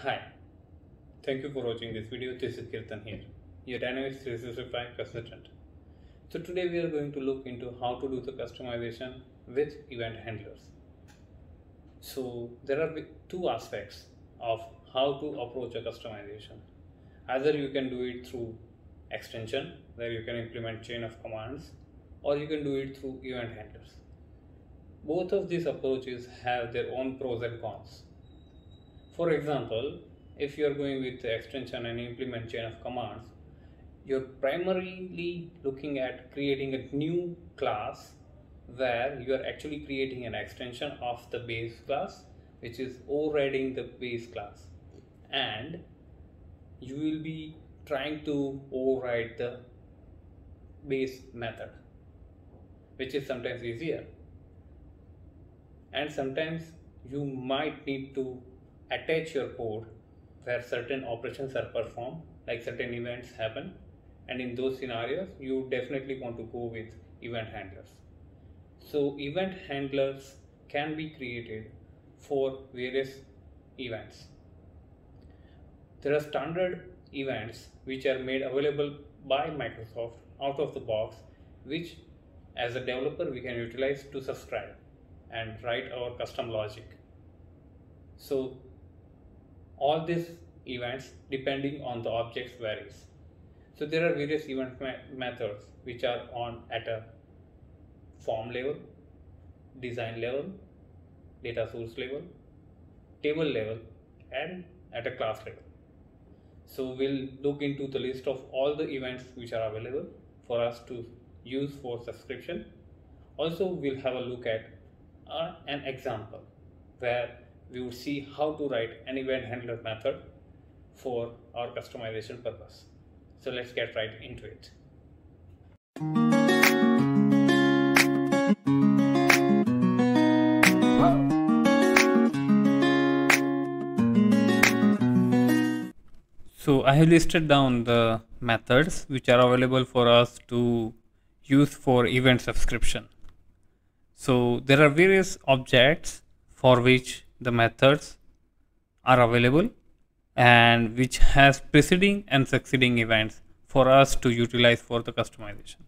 Hi, thank you for watching this video. This is Kirtan here, your Dynamics 365 consultant. So today we are going to look into how to do the customization with event handlers. So there are two aspects of how to approach a customization. Either you can do it through extension where you can implement chain of commands or you can do it through event handlers. Both of these approaches have their own pros and cons. For example, if you are going with extension and implement chain of commands, you're primarily looking at creating a new class where you are actually creating an extension of the base class which is overriding the base class. And you will be trying to override the base method which is sometimes easier. And sometimes you might need to attach your code where certain operations are performed like certain events happen and in those scenarios you definitely want to go with event handlers so event handlers can be created for various events there are standard events which are made available by microsoft out of the box which as a developer we can utilize to subscribe and write our custom logic. So all these events depending on the objects varies. So there are various event methods which are on at a form level, design level, data source level, table level and at a class level. So we'll look into the list of all the events which are available for us to use for subscription. Also we'll have a look at uh, an example where we would see how to write an event handler method for our customization purpose. So let's get right into it. So I have listed down the methods which are available for us to use for event subscription. So there are various objects for which the methods are available and which has preceding and succeeding events for us to utilize for the customization.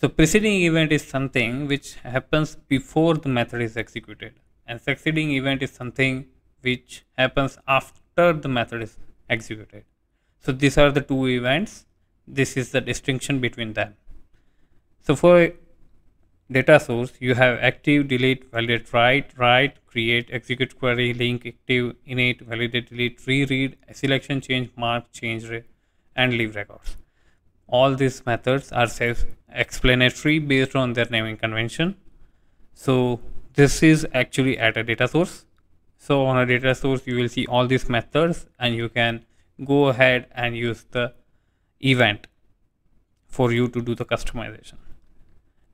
So preceding event is something which happens before the method is executed and succeeding event is something which happens after the method is executed. So these are the two events. This is the distinction between them. So for data source you have active delete validate write write create execute query link active init validate delete reread selection change mark change and leave records. All these methods are self explanatory based on their naming convention. So this is actually at a data source. So on a data source you will see all these methods and you can go ahead and use the event for you to do the customization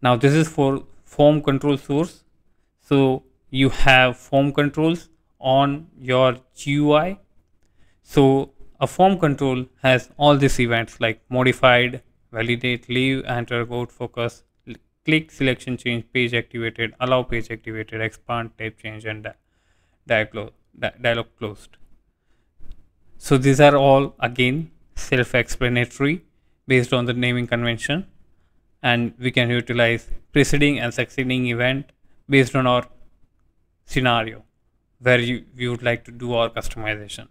now this is for form control source. So you have form controls on your GUI so a form control has all these events like modified validate leave enter vote focus click selection change page activated allow page activated expand type change and dialog, dialog closed. So these are all again self-explanatory based on the naming convention and we can utilize preceding and succeeding event based on our scenario where you, we would like to do our customization.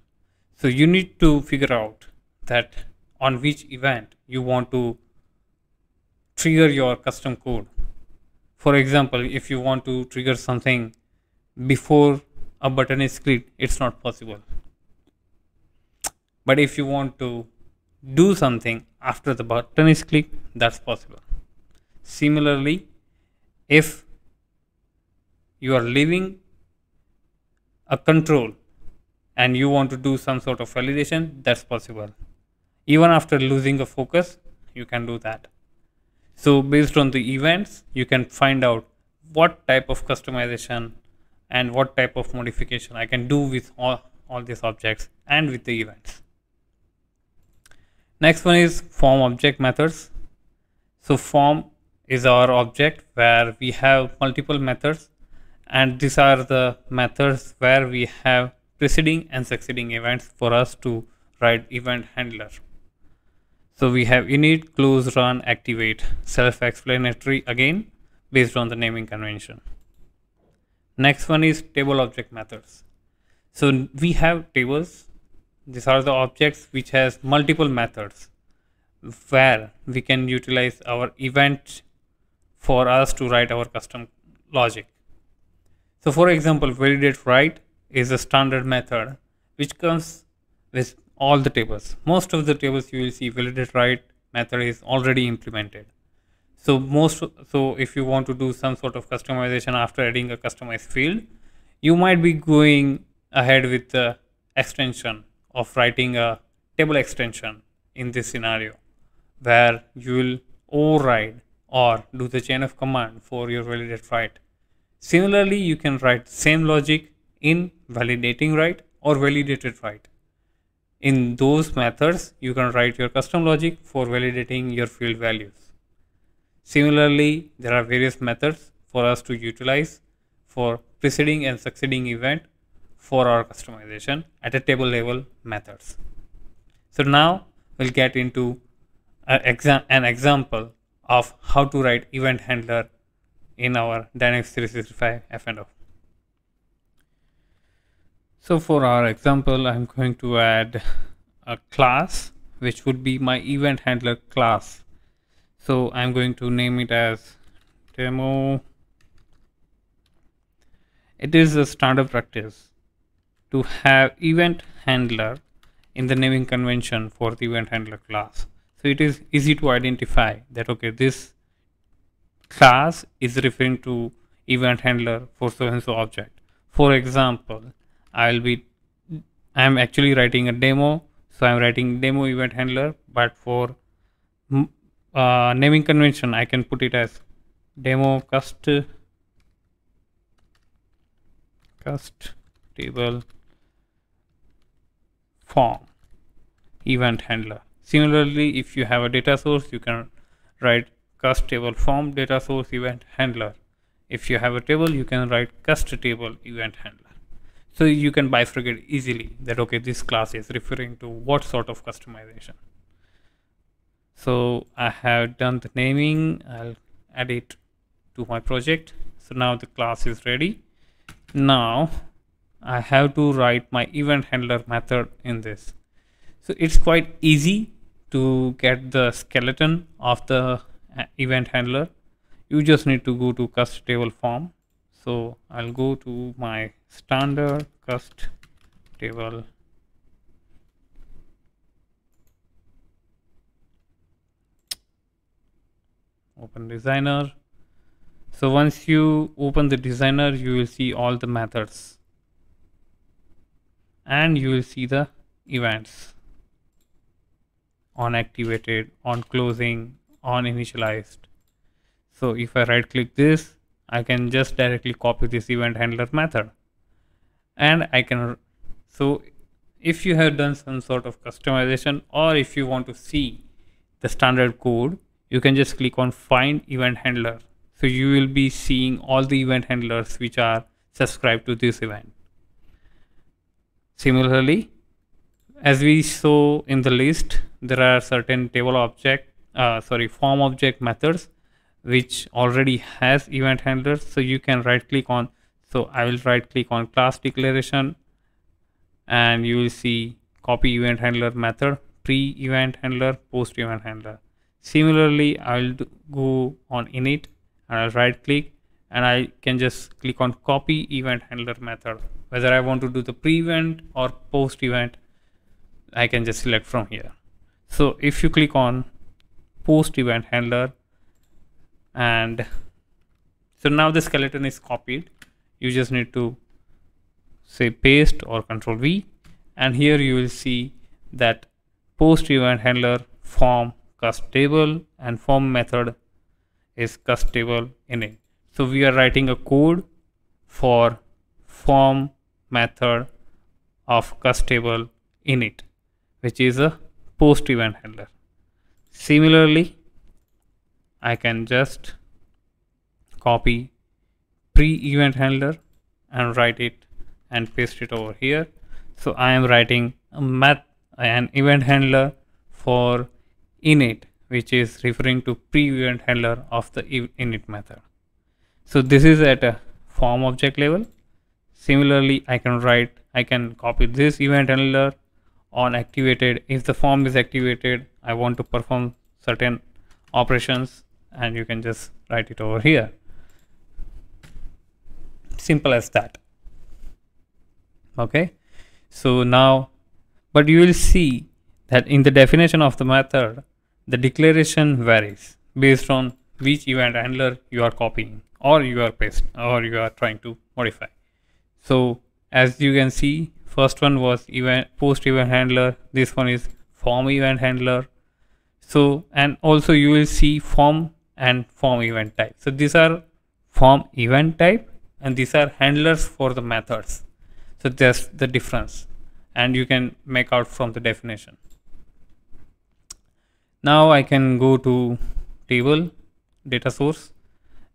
So you need to figure out that on which event you want to trigger your custom code. For example, if you want to trigger something before a button is clicked, it's not possible. But if you want to do something after the button is clicked, that's possible. Similarly, if you are leaving a control and you want to do some sort of validation, that's possible. Even after losing a focus, you can do that. So based on the events, you can find out what type of customization and what type of modification I can do with all, all these objects and with the events. Next one is form object methods. So form is our object where we have multiple methods and these are the methods where we have preceding and succeeding events for us to write event handler. So we have init, close, run, activate, self-explanatory again based on the naming convention. Next one is table object methods. So we have tables. These are the objects which has multiple methods where we can utilize our event for us to write our custom logic. So for example, validate write is a standard method which comes with all the tables. Most of the tables you will see validate write method is already implemented. So most so if you want to do some sort of customization after adding a customized field, you might be going ahead with the extension of writing a table extension in this scenario where you will override or do the chain of command for your validate write. Similarly, you can write same logic in validating write or validated write. In those methods, you can write your custom logic for validating your field values. Similarly, there are various methods for us to utilize for preceding and succeeding event for our customization at a table level methods. So now we'll get into an example of how to write event handler in our Dynamics 365 F&O. So for our example, I'm going to add a class which would be my event handler class. So I'm going to name it as demo. It is a standard practice to have event handler in the naming convention for the event handler class. So it is easy to identify that okay this class is referring to event handler for so and so object. For example, I'll be I'm actually writing a demo so I'm writing demo event handler but for uh, naming convention I can put it as demo cust cust table form event handler similarly if you have a data source you can write cust table form data source event handler. If you have a table you can write cust table event handler. So you can bifurcate easily that okay this class is referring to what sort of customization. So I have done the naming. I'll add it to my project. So now the class is ready. Now I have to write my event handler method in this. So it's quite easy to get the skeleton of the uh, event handler. You just need to go to cust table form. So I'll go to my standard cust table. Open designer. So once you open the designer you will see all the methods. And you will see the events on activated on closing on initialized so if I right click this I can just directly copy this event handler method. And I can so if you have done some sort of customization or if you want to see the standard code you can just click on find event handler. So you will be seeing all the event handlers which are subscribed to this event. Similarly as we saw in the list there are certain table object uh, sorry form object methods which already has event handlers. So you can right click on so I will right click on class declaration and you will see copy event handler method pre event handler post event handler. Similarly I will go on init and I'll right click and I can just click on copy event handler method. Whether I want to do the pre event or post event I can just select from here. So if you click on post event handler and so now the skeleton is copied. You just need to say paste or control V. And here you will see that post event handler form cust table and form method is cust table init so we are writing a code for form method of cust table init which is a post event handler. Similarly I can just copy pre-event handler and write it and paste it over here. So I am writing a math an event handler for init which is referring to pre-event handler of the init method. So this is at a form object level. Similarly I can write I can copy this event handler on activated. If the form is activated I want to perform certain operations and you can just write it over here. Simple as that. Okay? So now but you will see that in the definition of the method the declaration varies based on which event handler you are copying or you are paste or you are trying to modify. So as you can see first one was event post event handler. This one is form event handler. So and also you will see form and form event type. So these are form event type and these are handlers for the methods. So that's the difference. And you can make out from the definition. Now I can go to table data source.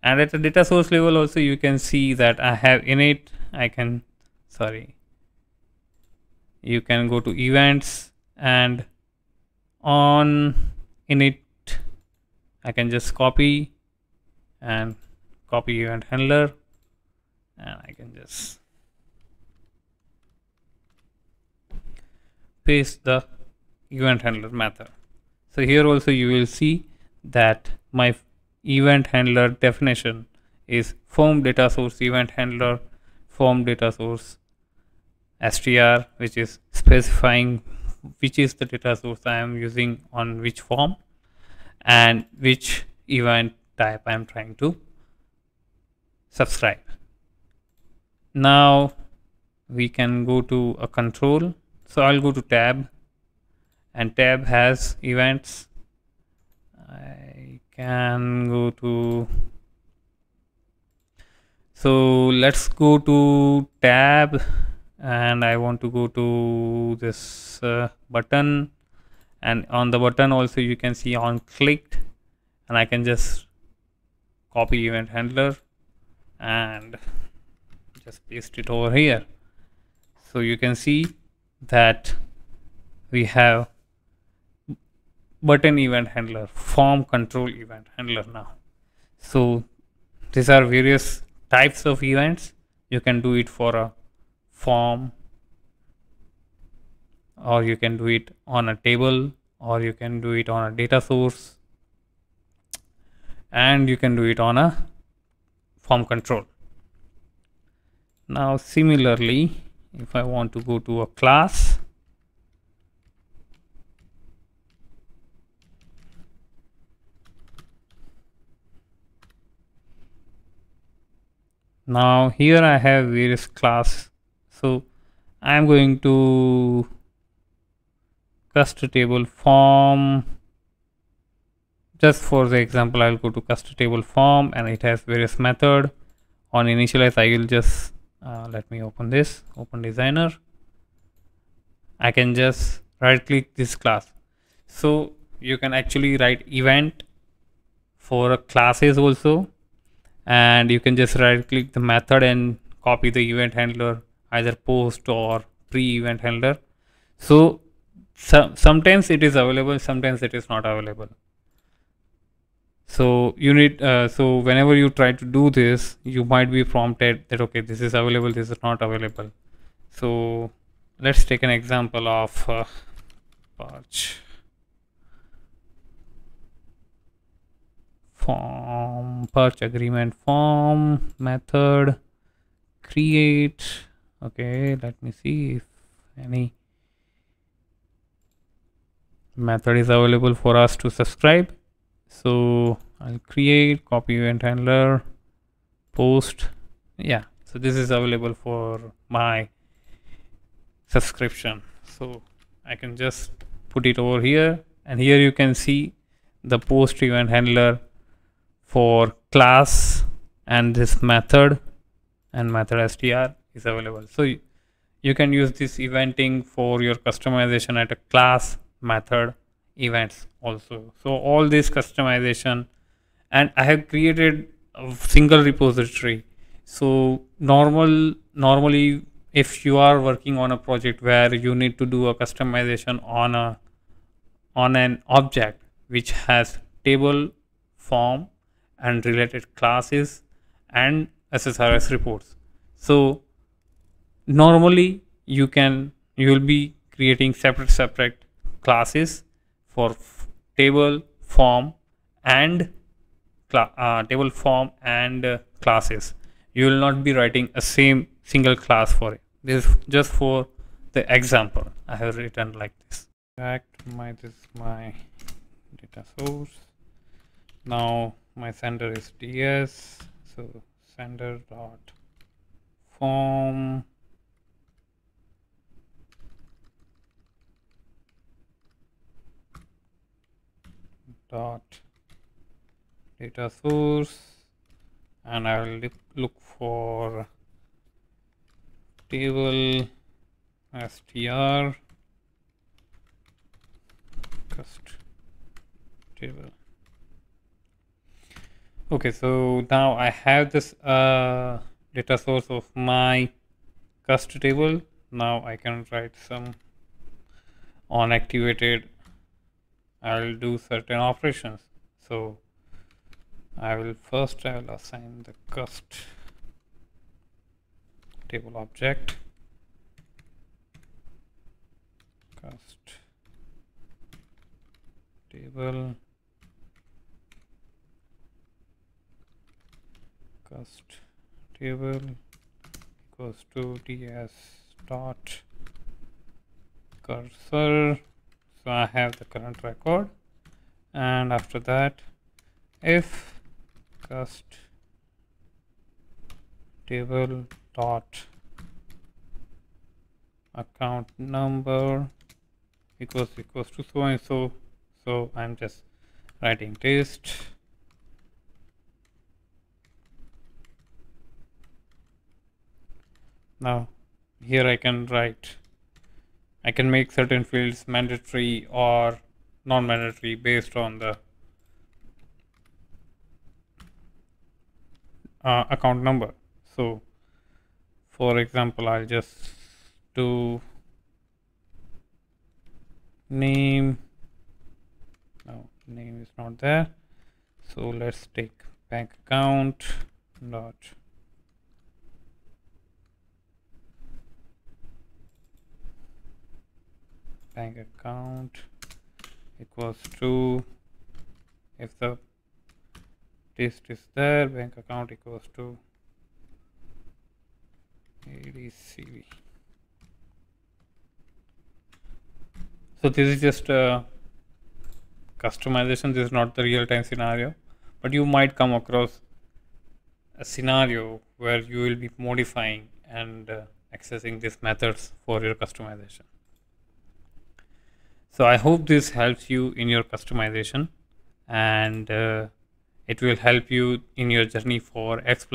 And at the data source level also you can see that I have init I can sorry you can go to events and on init I can just copy and copy event handler and I can just paste the event handler method. So here also you will see that my event handler definition is form data source event handler form data source str which is specifying which is the data source I am using on which form and which event type I am trying to subscribe. Now we can go to a control. So I'll go to tab and tab has events. I can go to so let's go to tab and I want to go to this uh, button. And on the button also you can see on clicked and I can just copy event handler and just paste it over here. So you can see that we have button event handler form control event handler now. So these are various types of events. You can do it for a form or you can do it on a table or you can do it on a data source and you can do it on a form control. Now similarly if I want to go to a class now here I have various class so I am going to cust table form. Just for the example I'll go to cust table form and it has various method. On initialize I will just uh, let me open this open designer. I can just right click this class. So you can actually write event for classes also. And you can just right click the method and copy the event handler either post or pre-event handler. So, so sometimes it is available sometimes it is not available. So you need uh, so whenever you try to do this you might be prompted that okay this is available this is not available. So let's take an example of uh, Purch. form Purch agreement form method create okay let me see if any method is available for us to subscribe. So I'll create copy event handler post. Yeah so this is available for my subscription. So I can just put it over here and here you can see the post event handler for class and this method and method str is available. So you can use this eventing for your customization at a class method events also. So all this customization and i have created a single repository. So normal normally if you are working on a project where you need to do a customization on a on an object which has table form and related classes and SSRS reports. So normally you can you will be creating separate separate classes for table form and uh, table form and uh, classes. You will not be writing a same single class for it. This is just for the example. I have written like this. Fact my this is my data source. Now my sender is ds. So sender dot form dot data source and I will look for table str cust table. Okay so now I have this uh, data source of my cust table. Now I can write some on activated I'll do certain operations. So I will first I will assign the cust table object. Cust table. Cust table equals to ds dot cursor so I have the current record. And after that if cust table dot account number equals equals to so and so so i'm just writing test now here i can write i can make certain fields mandatory or non-mandatory based on the uh, account number. So for example I'll just do name. No name is not there. So let's take bank account dot bank account equals to if the test is there bank account equals to ADCV so this is just a customization this is not the real-time scenario but you might come across a scenario where you will be modifying and uh, accessing these methods for your customization so i hope this helps you in your customization and uh, it will help you in your journey for X++.